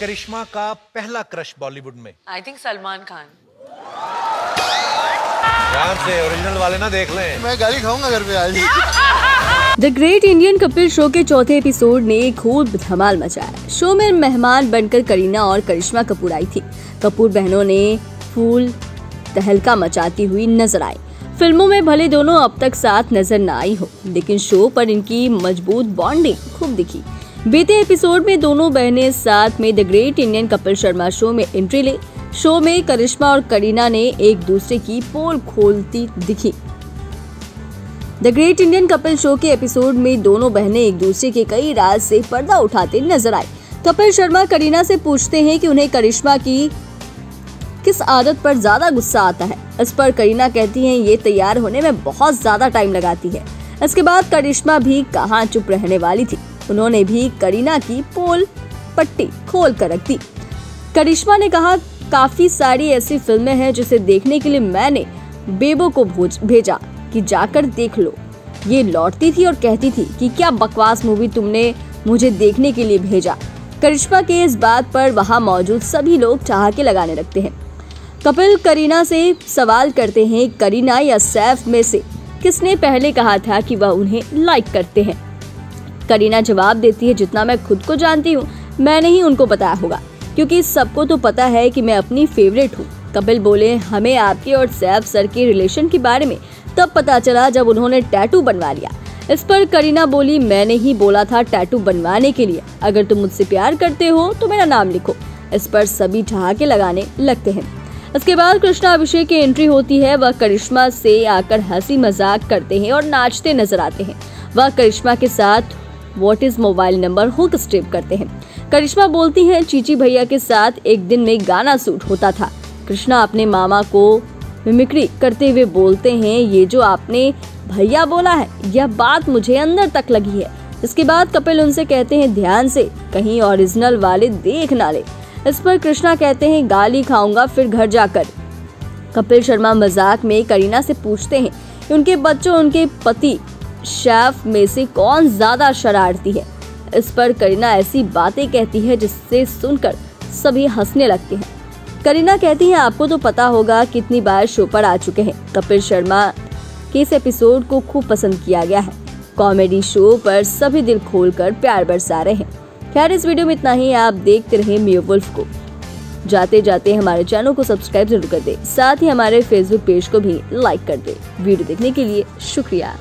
करिश्मा का पहला क्रश बॉलीवुड में। I think Salman Khan. ध्यान से ओरिजिनल वाले ना देख लें। मैं गाली खाऊँगा घर पे आज। The great Indian Kapil show के चौथे एपिसोड ने खूब धमाल मचाया। शो में मेहमान बनकर करीना और करिश्मा कपूर आई थी। कपूर बहनों ने फूल तहलका मचाती हुई नज़र आई। फ़िल्मों में भले दोनों अब तक साथ नज़र न आई हो लेकिन शो पर इनकी मज़बूत बॉन्डिंग खूब दिखी। बीते एपिसोड में दोनों बहनें साथ में the great Indian Kapil Sharma show में एंट्री ली। शो में करिश्मा और करीना ने एक दूसरे की पोल खोलती दिखी। The great Indian Kapil show के एपिसोड में दोनों बहनें एक दूसरे के कई राज से पर्दा उठाते नज़र आए। कपिल शर्मा, करीना से पूछते हैं कि उन्हें करिश्मा की किस आदत पर ज़्यादा गुस्सा आता है। इस पर करीना कहती हैं, ये तैयार होने में बहुत ज़्यादा टाइम लगाती है। इसके बाद करिश्मा भी कहाँ चुप रहने वाली थी। उन्होंने भी करीना की पोल पट्टी खोल कर रख दी। करिश्मा ने कहा, काफ़ी सारी ऐसी फ़िल्में हैं जिसे देखने के लिए मैंने बेबो को भेजा कि जाकर देख लो। ये लौटती थी और कहती थी कि क्या बकवास मूवी तुमने मुझे देखने के लिए भेजा। करिश्मा के इस बात पर वहाँ मौजूद सभी लोग चाह के लगाने लगते हैं। कपिल करीना से सवाल करते हैं, करीना या सैफ में से किसने पहले कहा था कि वह उन्हें लाइक करते हैं? करीना जवाब देती है, जितना मैं खुद को जानती हूँ, मैंने ही उनको बताया होगा। क्योंकि सबको तो पता है कि मैं अपनी फेवरेट हूँ। कपिल बोले, हमें आपके और सैफ सर के रिलेशन के बारे में तब पता चला जब उन्होंने टैटू बनवा लिया। इस पर करीना बोली, मैंने ही बोला था टैटू बनवाने के लिए। अगर तुम मुझसे प्यार करते हो तो मेरा नाम लिखो। इस पर सभी ठहाके लगाने लगते हैं। इसके बाद कृष्णा अभिषेक की एंट्री होती है। वह करिश्मा से आकर हँसी मज़ाक करते हैं और नाचते नज़र आते हैं। वह करिश्मा के साथ what is mobile number hook step करते हैं। करिश्मा बोलती हैं, चीची भैया के साथ एक दिन में गाना सूट होता था। कृष्णा अपने मामा को मिमिक्री करते हुए बोलते हैं, ये जो आपने भैया बोला है, यह बात मुझे अंदर तक लगी है। इसके बाद कपिल उनसे कहते हैं, ध्यान से, कहीं ओरिजिनल वाले देख ना ले। इस पर कृष्णा कहते हैं, गाली खाऊँगा, फिर घर जाकर। कपिल शर्मा मज़ाक में करीना से पूछते हैं, उनके बच्चों, उनके पति शेफ में से कौन ज़्यादा शरारती है? इस पर करीना ऐसी बातें कहती है जिससे सुनकर सभी हंसने लगते हैं। करीना कहती है, आपको तो पता होगा कितनी बार शो पर आ चुके हैं। कपिल शर्मा के इस एपिसोड को खूब पसंद किया गया है। कॉमेडी शो पर सभी दिल खोल कर प्यार बरसा रहे हैं। खैर, इस वीडियो में इतना ही। आप देखते रहे मियो वुल्फ को। जाते जाते हमारे चैनल को सब्सक्राइब ज़रूर कर दे। साथ ही हमारे फेसबुक पेज को भी लाइक कर दे। वीडियो देखने के लिए शुक्रिया।